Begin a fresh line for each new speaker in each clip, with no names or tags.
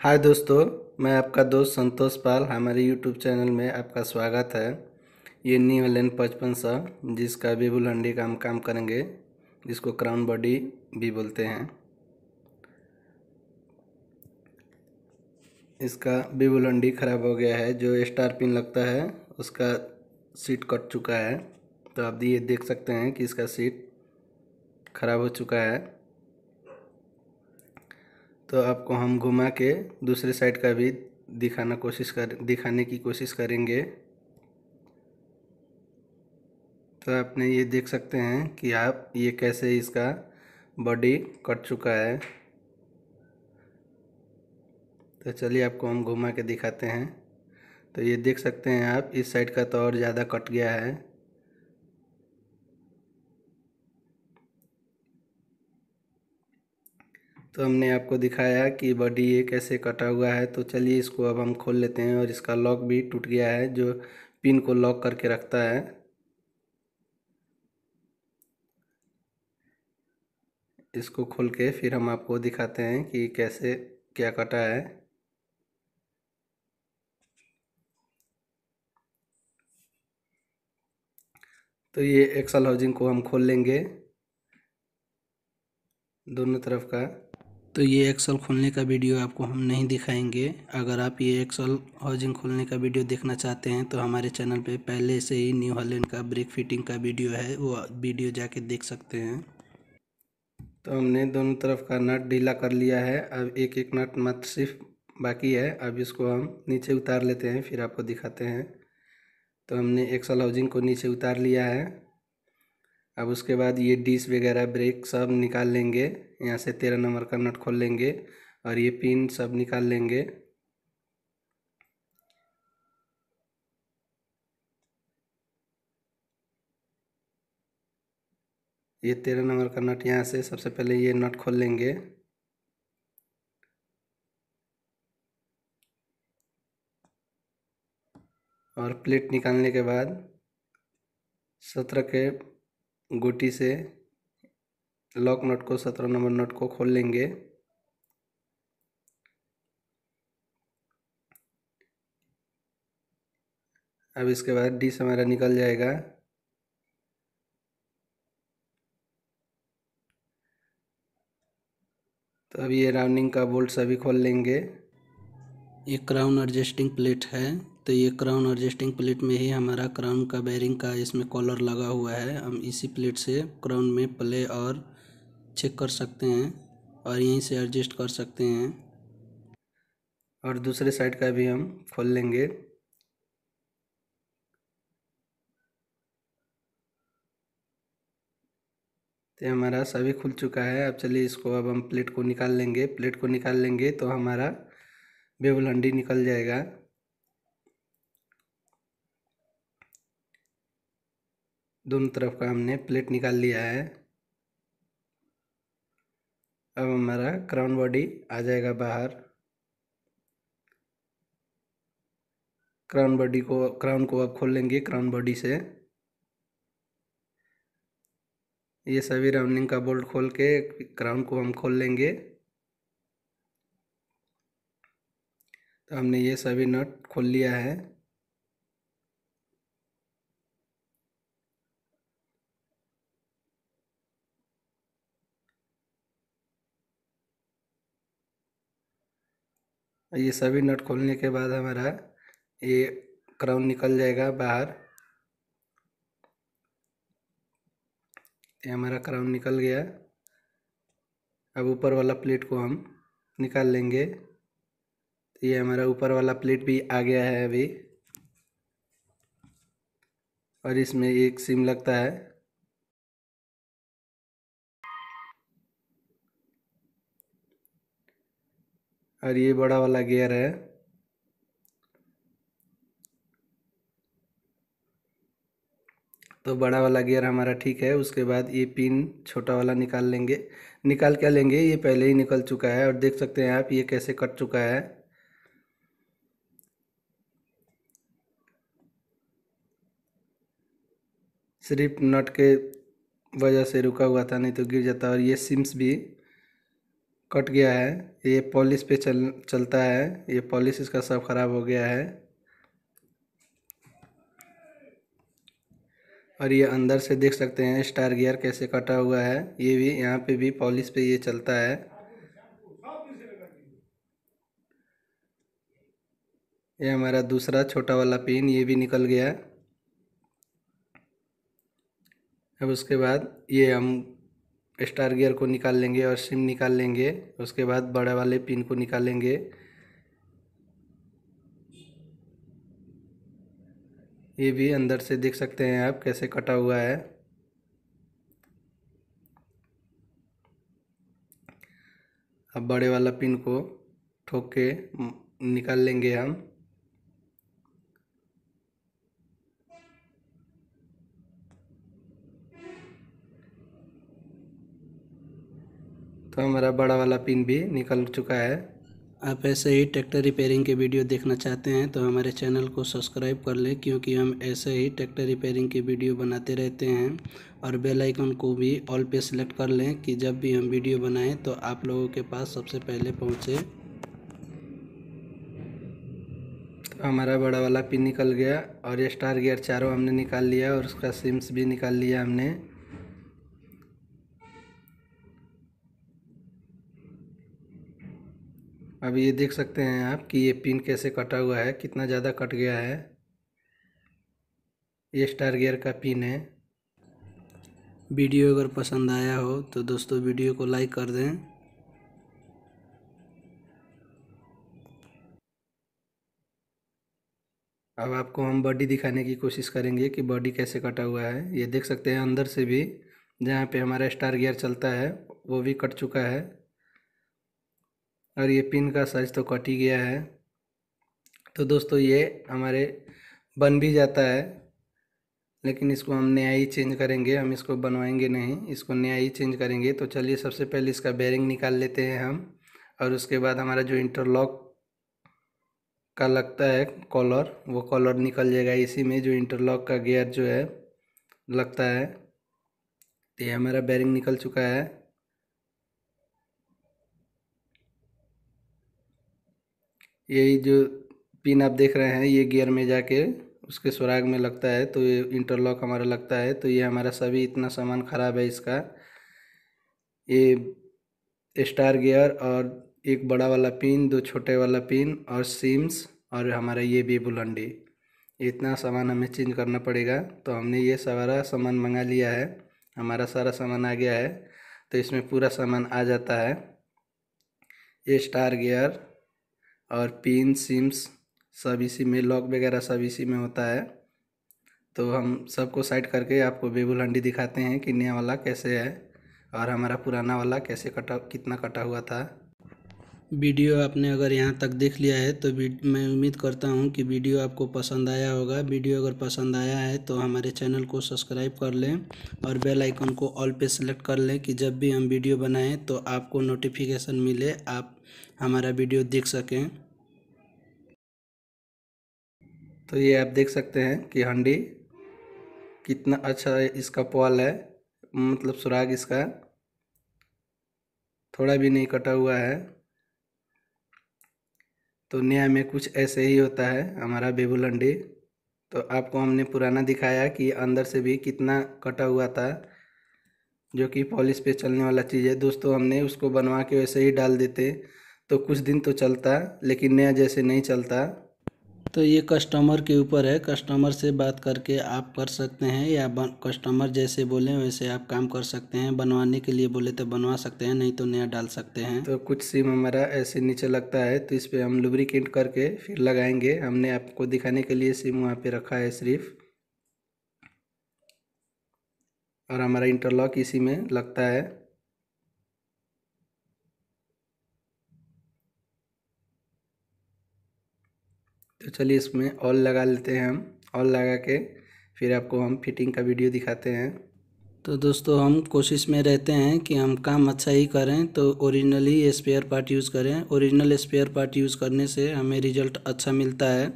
हाय दोस्तों, मैं आपका दोस्त संतोष पाल, हमारे यूट्यूब चैनल में आपका स्वागत है। ये न्यू हलेन पचपन सौ, जिसका बिबुल हंडी का हम काम करेंगे, जिसको क्राउन बॉडी भी बोलते हैं। इसका बिबुल हंडी ख़राब हो गया है, जो स्टार पिन लगता है, उसका सीट कट चुका है। तो आप ये देख सकते हैं कि इसका सीट ख़राब हो चुका है। तो आपको हम घुमा के दूसरे साइड का भी दिखाना कोशिश कर, दिखाने की कोशिश करेंगे। तो आपने ये देख सकते हैं कि आप ये कैसे इसका बॉडी कट चुका है। तो चलिए आपको हम घुमा के दिखाते हैं। तो ये देख सकते हैं आप, इस साइड का तो और ज़्यादा कट गया है। तो हमने आपको दिखाया कि बॉडी ये कैसे कटा हुआ है। तो चलिए इसको अब हम खोल लेते हैं और इसका लॉक भी टूट गया है, जो पिन को लॉक करके रखता है। इसको खोल के फिर हम आपको दिखाते हैं कि कैसे, क्या कटा है। तो ये एक्सल हाउजिंग को हम खोल लेंगे, दोनों तरफ़ का। तो ये एक्सल खोलने का वीडियो आपको हम नहीं दिखाएँगे। अगर आप ये एक्सल हाउजिंग खोलने का वीडियो देखना चाहते हैं तो हमारे चैनल पे पहले से ही न्यू हॉलैंड का ब्रेक फिटिंग का वीडियो है, वो वीडियो जाके देख सकते हैं। तो हमने दोनों तरफ़ का नट ढीला कर लिया है। अब एक एक नट मत सिर्फ़ बाकी है। अब इसको हम नीचे उतार लेते हैं, फिर आपको दिखाते हैं। तो हमने एक्सल हाउजिंग को नीचे उतार लिया है। अब उसके बाद ये डिस वगैरह ब्रेक सब निकाल लेंगे। यहाँ से तेरह नंबर का नट खोल लेंगे और ये पिन सब निकाल लेंगे। ये तेरह नंबर का नट यहाँ से सबसे पहले ये नट खोल लेंगे। और प्लेट निकालने के बाद सत्रह के गोटी से लॉक नट को सत्रह नंबर नट को खोल लेंगे। अब इसके बाद डिस हमारा निकल जाएगा। तो अब ये राउंडिंग का बोल्ट सभी खोल लेंगे। ये क्राउन एडजस्टिंग प्लेट है। तो ये क्राउन एडजस्टिंग प्लेट में ही हमारा क्राउन का बैरिंग का इसमें कॉलर लगा हुआ है। हम इसी प्लेट से क्राउन में प्ले और चेक कर सकते हैं और यहीं से एडजस्ट कर सकते हैं। और दूसरे साइड का भी हम खोल लेंगे। तो हमारा सभी खुल चुका है। अब चलिए इसको अब हम प्लेट को निकाल लेंगे। प्लेट को निकाल लेंगे तो हमारा बेबल हंडी निकल जाएगा। दोनों तरफ़ का हमने प्लेट निकाल लिया है। अब हमारा क्राउन बॉडी आ जाएगा बाहर। क्राउन बॉडी को, क्राउन को अब खोल लेंगे क्राउन बॉडी से। ये सभी राउंडिंग का बोल्ट खोल के क्राउन को हम खोल लेंगे। तो हमने ये सभी नट खोल लिया है। ये सभी नट खोलने के बाद हमारा ये क्राउन निकल जाएगा बाहर। ये हमारा क्राउन निकल गया। अब ऊपर वाला प्लेट को हम निकाल लेंगे। तो ये हमारा ऊपर वाला प्लेट भी आ गया है अभी। और इसमें एक सिम लगता है। और ये बड़ा वाला गियर है। तो बड़ा वाला गियर हमारा ठीक है, उसके बाद ये पिन छोटा वाला निकाल लेंगे। निकाल क्या लेंगे? ये पहले ही निकल चुका है, और देख सकते हैं आप ये कैसे कट चुका है। सिर्फ़ नट के वजह से रुका हुआ था, नहीं तो गिर जाता और ये सिम्स भी कट गया है। ये पॉलिश पे चल, चलता है। ये पॉलिश इसका सब ख़राब हो गया है। और ये अंदर से देख सकते हैं स्टार गियर कैसे कटा हुआ है। ये भी, यहाँ पे भी पॉलिश पे ये चलता है। ये हमारा दूसरा छोटा वाला पिन ये भी निकल गया। अब उसके बाद ये हम स्टार गियर को निकाल लेंगे और सिम निकाल लेंगे। उसके बाद बड़े वाले पिन को निकालेंगे ये भी अंदर से देख सकते हैं आप कैसे कटा हुआ है। अब बड़े वाला पिन को ठोक के निकाल लेंगे हम। तो हमारा बड़ा वाला पिन भी निकल चुका है। आप ऐसे ही ट्रैक्टर रिपेयरिंग के वीडियो देखना चाहते हैं तो हमारे चैनल को सब्सक्राइब कर लें क्योंकि हम ऐसे ही ट्रैक्टर रिपेयरिंग के वीडियो बनाते रहते हैं। और बेल आइकन को भी ऑल पे सेलेक्ट कर लें कि जब भी हम वीडियो बनाएँ तो आप लोगों के पास सबसे पहले पहुँचे। तो हमारा बड़ा वाला पिन निकल गया और ये स्टार गियर चारों हमने निकाल लिया और उसका सिम्स भी निकाल लिया हमने। अब ये देख सकते हैं आप कि ये पिन कैसे कटा हुआ है, कितना ज़्यादा कट गया है। ये स्टार गियर का पिन है। वीडियो अगर पसंद आया हो तो दोस्तों वीडियो को लाइक कर दें। अब आपको हम बॉडी दिखाने की कोशिश करेंगे कि बॉडी कैसे कटा हुआ है। ये देख सकते हैं अंदर से भी, जहाँ पे हमारा स्टार गियर चलता है, वो भी कट चुका है। और ये पिन का साइज़ तो कट ही गया है। तो दोस्तों ये हमारे बन भी जाता है, लेकिन इसको हम नया ही चेंज करेंगे, हम इसको बनवाएँगे नहीं, इसको नया ही चेंज करेंगे। तो चलिए सबसे पहले इसका बेरिंग निकाल लेते हैं हम, और उसके बाद हमारा जो इंटरलॉक का लगता है कॉलर वो कॉलर निकल जाएगा। इसी में जो इंटरलॉक का गियर जो है, लगता है तो ये हमारा बेरिंग निकल चुका है। यही जो पिन आप देख रहे हैं, ये गियर में जाके उसके सुराग में लगता है तो ये इंटरलॉक हमारा लगता है तो ये हमारा सभी इतना सामान ख़राब है इसका। ये स्टार गियर और एक बड़ा वाला पिन दो छोटे वाला पिन और सिम्स और हमारा ये भी बुलंडी। इतना सामान हमें चेंज करना पड़ेगा तो हमने ये सारा सामान मंगा लिया है, हमारा सारा सामान आ गया है तो इसमें पूरा सामान आ जाता है। ये स्टार गियर और पिन सिम्स सब इसी में, लॉक वगैरह सब इसी में होता है। तो हम सबको साइड करके आपको बेबुल हंडी दिखाते हैं कि नया वाला कैसे है और हमारा पुराना वाला कैसे कटा, कितना कटा हुआ था। वीडियो आपने अगर यहाँ तक देख लिया है तो मैं उम्मीद करता हूँ कि वीडियो आपको पसंद आया होगा। वीडियो अगर पसंद आया है तो हमारे चैनल को सब्सक्राइब कर लें और बेल आइकन को ऑल पे सेलेक्ट कर लें कि जब भी हम वीडियो बनाएँ तो आपको नोटिफिकेशन मिले, आप हमारा वीडियो देख सकें। तो ये आप देख सकते हैं कि हंडी कितना अच्छा इसका पॉल है मतलब सुराग इसका। थोड़ा भी नहीं कटा हुआ है। तो नया में कुछ ऐसे ही होता है, हमारा बेबू हंडी तो आपको हमने पुराना दिखाया कि अंदर से भी कितना कटा हुआ था, जो कि पॉलिश पे चलने वाला चीज़ है। दोस्तों, हमने उसको बनवा के वैसे ही डाल देते। तो कुछ दिन तो चलता, लेकिन नया जैसे नहीं चलता। तो ये कस्टमर के ऊपर है। कस्टमर से बात करके आप कर सकते हैं या कस्टमर जैसे बोले वैसे आप काम कर सकते हैं। बनवाने के लिए बोले तो बनवा सकते हैं, नहीं तो नया डाल सकते हैं। तो कुछ सिम हमारा ऐसे नीचे लगता है तो इस पर हम लुब्रिकेंट करके फिर लगाएँगे। हमने आपको दिखाने के लिए सिम वहाँ पर रखा है सिर्फ़। और हमारा इंटरलॉक इसी में लगता है। तो चलिए इसमें ऑल लगा लेते हैं हम, ऑल लगा के फिर आपको हम फिटिंग का वीडियो दिखाते हैं। तो दोस्तों हम कोशिश में रहते हैं कि हम काम अच्छा ही करें तो ओरिजिनली स्पेयर पार्ट यूज़ करें। ओरिजिनल स्पेयर पार्ट यूज़ करने से हमें रिज़ल्ट अच्छा मिलता है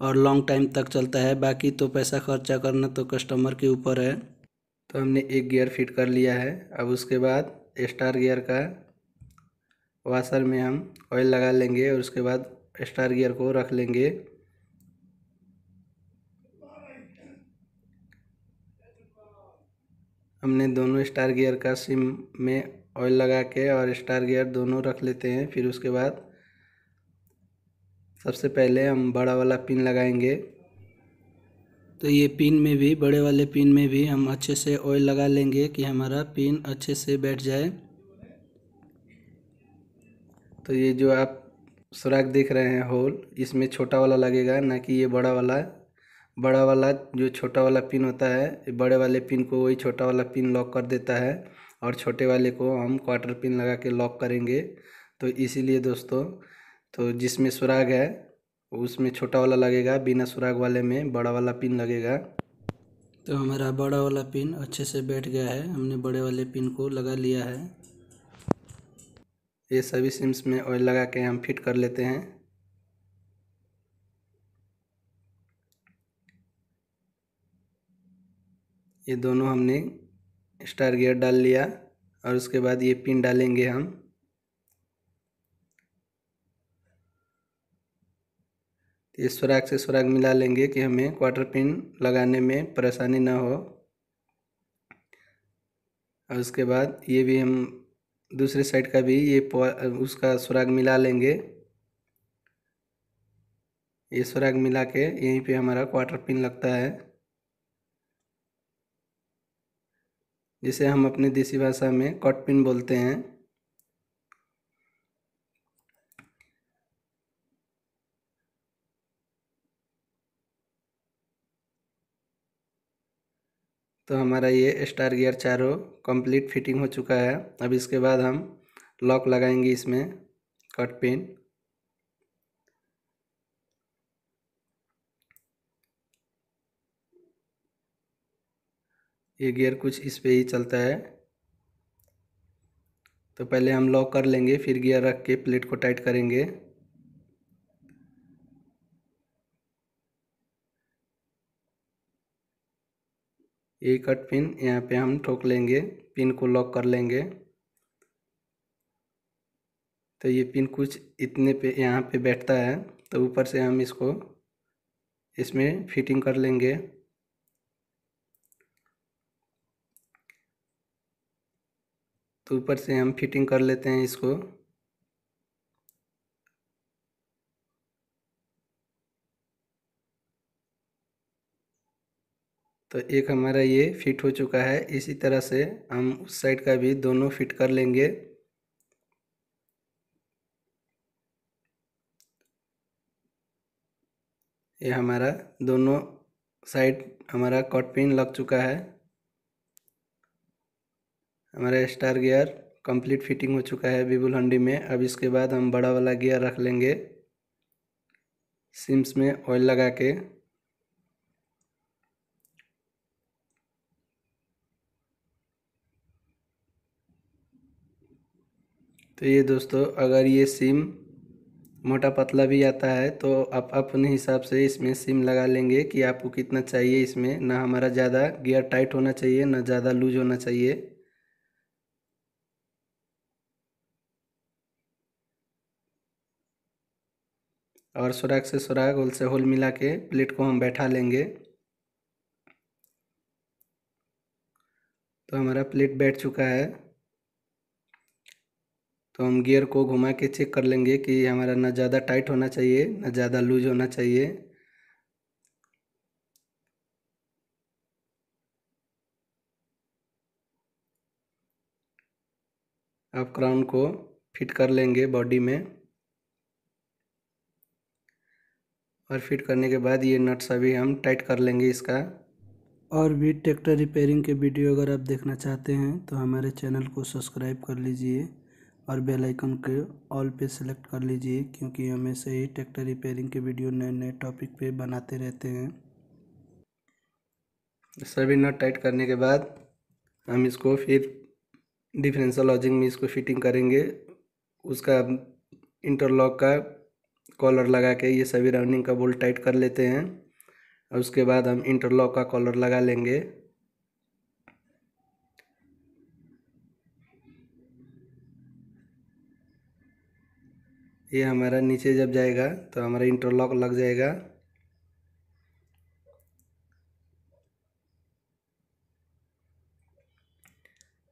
और लॉन्ग टाइम तक चलता है। बाकी तो पैसा खर्चा करना तो कस्टमर के ऊपर है। तो हमने एक गियर फिट कर लिया है। अब उसके बाद स्टार गियर का वाशर में हम ऑयल लगा लेंगे और उसके बाद स्टार गियर को रख लेंगे। हमने दोनों स्टार गियर का सिम में ऑयल लगा के और स्टार गियर दोनों रख लेते हैं, फिर उसके बाद सबसे पहले हम बड़ा वाला पिन लगाएँगे। तो ये पिन में भी, बड़े वाले पिन में भी हम अच्छे से ऑयल लगा लेंगे कि हमारा पिन अच्छे से बैठ जाए। तो ये जो आप सुराख देख रहे हैं होल। इसमें छोटा वाला लगेगा, ना कि ये बड़ा वाला। बड़ा वाला जो छोटा वाला पिन होता है बड़े वाले पिन को वही छोटा वाला पिन लॉक कर देता है और छोटे वाले को हम क्वार्टर पिन लगा के लॉक करेंगे। तो इसीलिए दोस्तों तो जिसमें सुराग है, उसमें छोटा वाला लगेगा, बिना सुराग वाले में बड़ा वाला पिन लगेगा। तो हमारा बड़ा वाला पिन अच्छे से बैठ गया है। हमने बड़े वाले पिन को लगा लिया है। ये सभी सिम्स में ऑयल लगा के हम फिट कर लेते हैं। ये दोनों हमने स्टार गियर डाल लिया और उसके बाद ये पिन डालेंगे हम। ये सुराग से सुराग मिला लेंगे कि हमें क्वार्टर पिन लगाने में परेशानी ना हो। और उसके बाद ये भी हम दूसरे साइड का भी ये उसका सुराग मिला लेंगे। ये सुराग मिला के यहीं पे हमारा क्वार्टर पिन लगता है। जिसे हम अपने देसी भाषा में कट पिन बोलते हैं। तो हमारा ये स्टार गियर चारों कंप्लीट फिटिंग हो चुका है। अब इसके बाद हम लॉक लगाएँगे इसमें कट पिन। ये गियर कुछ इस पे ही चलता है। तो पहले हम लॉक कर लेंगे, फिर गियर रख के प्लेट को टाइट करेंगे। ये कट पिन यहाँ पे हम ठोक लेंगे, पिन को लॉक कर लेंगे। तो ये पिन कुछ इतने पे यहाँ पे बैठता है तो ऊपर से हम इसको इसमें फिटिंग कर लेंगे। तो ऊपर से हम फिटिंग कर लेते हैं इसको। तो एक हमारा ये फिट हो चुका है। इसी तरह से हम उस साइड का भी दोनों फिट कर लेंगे। ये हमारा दोनों साइड हमारा कट पिन लग चुका है। हमारा स्टार गियर कंप्लीट फिटिंग हो चुका है बिबुल हंडी में। अब इसके बाद हम बड़ा वाला गियर रख लेंगे। सिम्स में ऑयल लगा के। तो ये दोस्तों, अगर ये सिम मोटा पतला भी आता है तो आप अपने हिसाब से इसमें सिम लगा लेंगे कि आपको कितना चाहिए इसमें। ना हमारा ज़्यादा गियर टाइट होना चाहिए, ना ज़्यादा लूज होना चाहिए। और सुराग से सुराग, होल से होल मिला के प्लेट को हम बैठा लेंगे। तो हमारा प्लेट बैठ चुका है। तो हम गियर को घुमा के चेक कर लेंगे कि हमारा ना ज़्यादा टाइट होना चाहिए, ना ज़्यादा लूज होना चाहिए। अब क्राउन को फिट कर लेंगे बॉडी में। और फिट करने के बाद ये नट्स अभी हम टाइट कर लेंगे इसका। और भी ट्रैक्टर रिपेयरिंग के वीडियो अगर आप देखना चाहते हैं तो हमारे चैनल को सब्सक्राइब कर लीजिए। और बेल आइकन को ऑल पे सेलेक्ट कर लीजिए, क्योंकि हम ऐसे ही ट्रैक्टर रिपेयरिंग के वीडियो नए नए टॉपिक पे बनाते रहते हैं। सभी नट टाइट करने के बाद हम इसको फिर डिफरेंशियल लॉजिंग में इसको फिटिंग करेंगे। उसका इंटरलॉक का कॉलर लगा के ये सभी राउंडिंग का बोल्ट टाइट कर लेते हैं। और उसके बाद हम इंटरलॉक का कॉलर लगा लेंगे। ये हमारा नीचे जब जाएगा तो हमारा इंटरलॉक लग जाएगा।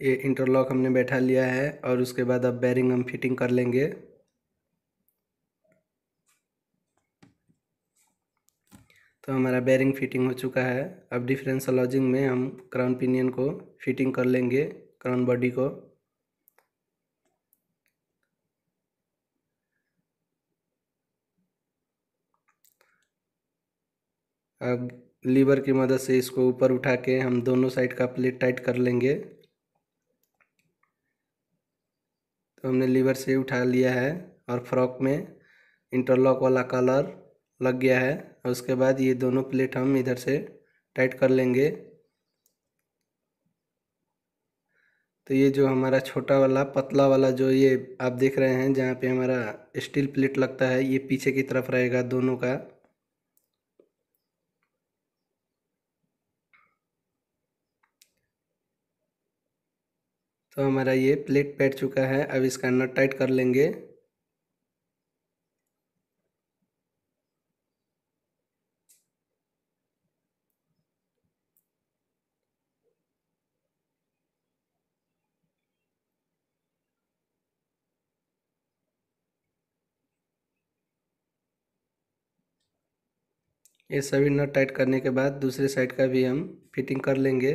ये इंटरलॉक हमने बैठा लिया है, और उसके बाद अब बैरिंग हम फिटिंग कर लेंगे। तो हमारा बैरिंग फिटिंग हो चुका है। अब डिफरेंशियल लॉजिंग में हम क्राउन पिनियन को फिटिंग कर लेंगे क्राउन बॉडी को। अब लीवर की मदद से इसको ऊपर उठा के हम दोनों साइड का प्लेट टाइट कर लेंगे। तो हमने लीवर से उठा लिया है और फ्रॉक में इंटरलॉक वाला कलर लग गया है और उसके बाद ये दोनों प्लेट हम इधर से टाइट कर लेंगे। तो ये जो हमारा छोटा वाला, पतला वाला जो ये आप देख रहे हैं, जहाँ पे हमारा स्टील प्लेट लगता है, ये पीछे की तरफ़ रहेगा दोनों का। तो हमारा ये प्लेट बैठ चुका है, अब इसका नट टाइट कर लेंगे। ये सभी नट टाइट करने के बाद दूसरे साइड का भी हम फिटिंग कर लेंगे।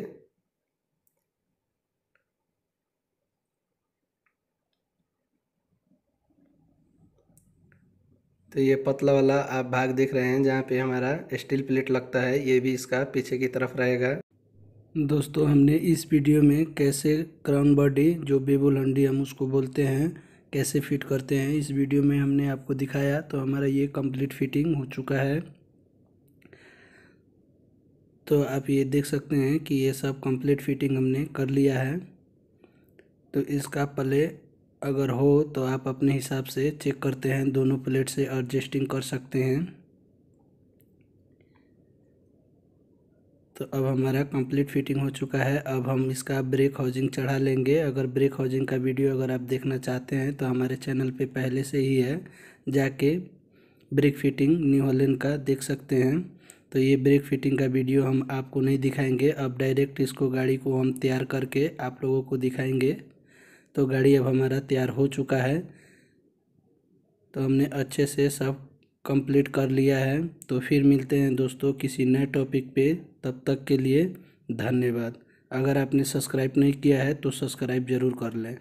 तो ये पतला वाला आप भाग देख रहे हैं जहाँ पे हमारा स्टील प्लेट लगता है, ये भी इसका पीछे की तरफ़ रहेगा। दोस्तों, हमने इस वीडियो में कैसे क्राउन बॉडी जो बेबुल हंडी हम उसको बोलते हैं, कैसे फिट करते हैं, इस वीडियो में हमने आपको दिखाया तो हमारा ये कंप्लीट फिटिंग हो चुका है। तो आप ये देख सकते हैं कि ये सब कंप्लीट फिटिंग हमने कर लिया है। तो इसका पले अगर हो तो आप अपने हिसाब से चेक करते हैं। दोनों प्लेट से एडजस्टिंग कर सकते हैं। तो अब हमारा कंप्लीट फिटिंग हो चुका है। अब हम इसका ब्रेक हाउजिंग चढ़ा लेंगे। अगर ब्रेक हाउजिंग का वीडियो अगर आप देखना चाहते हैं तो हमारे चैनल पे पहले से ही है। जाके ब्रेक फिटिंग न्यू हॉलैंड का देख सकते हैं। तो ये ब्रेक फिटिंग का वीडियो हम आपको नहीं दिखाएँगे। अब डायरेक्ट इसको गाड़ी को हम तैयार करके आप लोगों को दिखाएँगे। तो गाड़ी अब हमारा तैयार हो चुका है। तो हमने अच्छे से सब कंप्लीट कर लिया है। तो फिर मिलते हैं दोस्तों किसी नए टॉपिक पे। तब तक के लिए धन्यवाद। अगर आपने सब्सक्राइब नहीं किया है तो सब्सक्राइब ज़रूर कर लें।